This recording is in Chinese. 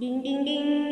叮叮叮